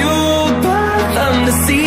fueled by them to see